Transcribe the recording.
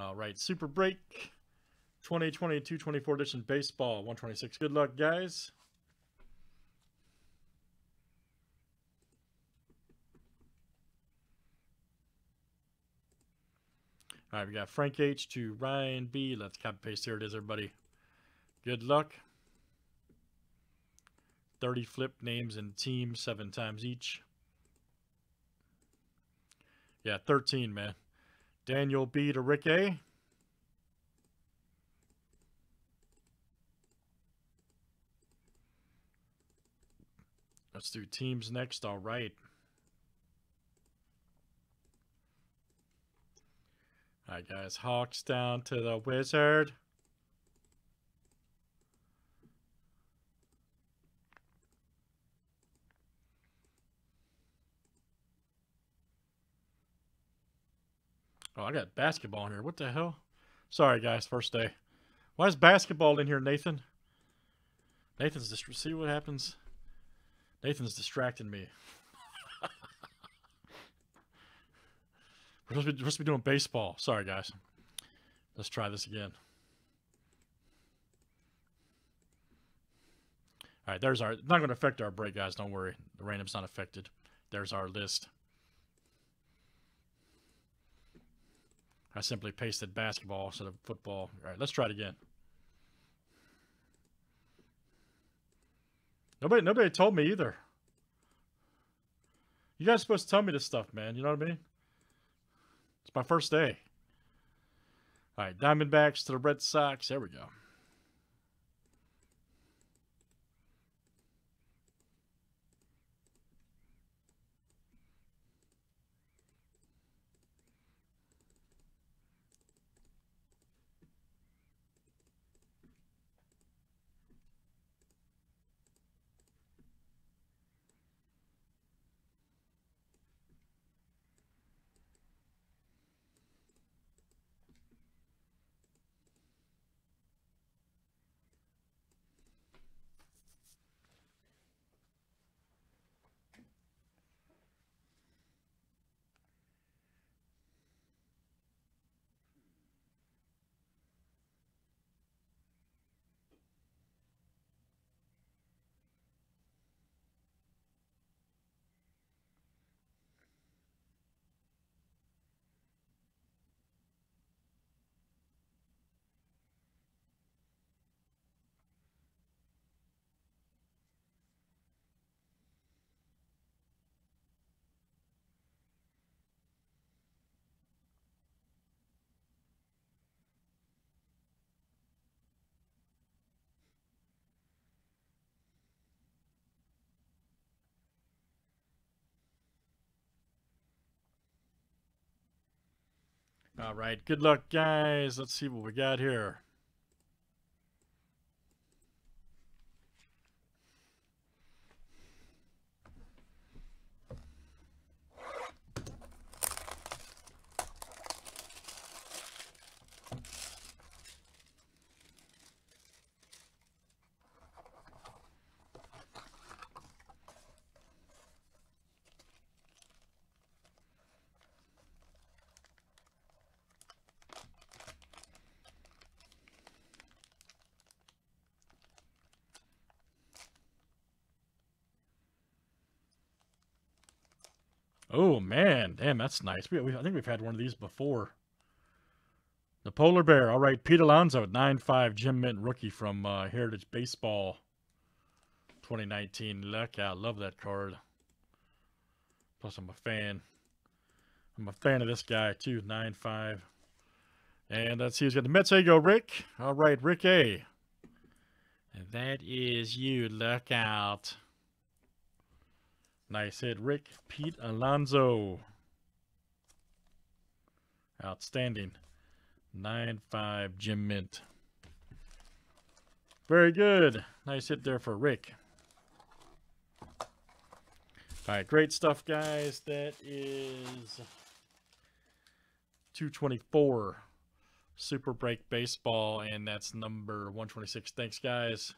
All right, Super Break 2022-24 edition baseball 126. Good luck, guys. All right, we got Frank H to Ryan B. Let's copy paste. Here it is, everybody. Good luck. 30 flip names and teams, seven times each. Yeah, 13, man. Daniel B to Rick A. Let's do teams next. All right. All right, guys. Hawks down to the Wizard. Oh, I got basketball in here. What the hell? Sorry, guys. First day. Why is basketball in here, Nathan? Nathan's just see what happens. Nathan's distracting me. We're supposed, be, we're supposed to be doing baseball. Sorry, guys. Let's try this again. All right, there's our. Not going to affect our break, guys. Don't worry. The random's not affected. There's our list. I simply pasted basketball instead of football. All right, let's try it again. Nobody, nobody told me either. You guys supposed to tell me this stuff, man. You know what I mean? It's my first day. All right, Diamondbacks to the Red Sox. There we go. All right. Good luck, guys. Let's see what we got here. Oh man, damn, that's nice. We, we, I think we've had one of these before. The polar bear. All right, Pete Alonso, nine five, Gem Mint rookie from uh, Heritage Baseball, 2019. Look out, love that card. Plus, I'm a fan. I'm a fan of this guy too. Nine five, and let's see who's got the Mets. There you go, Rick. All right, Rick A. And that is you. Look out. Nice hit, Rick. Pete Alonso. Outstanding. 9-5 Gem Mint. Very good. Nice hit there for Rick. All right, great stuff, guys. That is 224 Super Break Baseball, and that's number 126. Thanks, guys.